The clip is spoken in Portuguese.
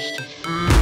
supposed to feel.